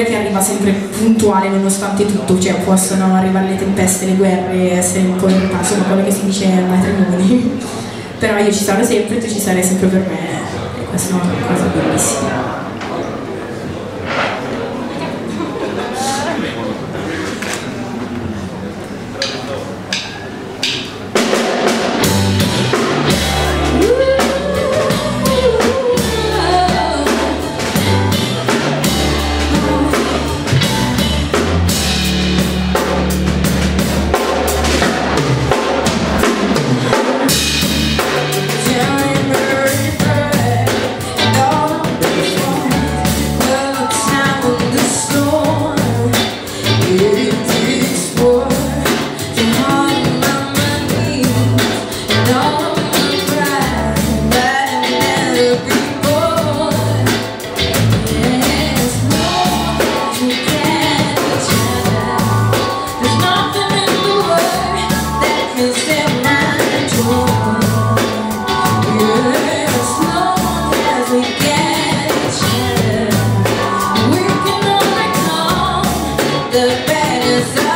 che arriva sempre puntuale nonostante tutto, cioè possono arrivare le tempeste, le guerre, essere un po' in ritardo, sono quello che si dice ai matrimoni. Però io ci sarò sempre, tu ci sarai sempre per me e questa è una cosa bellissima. the bad is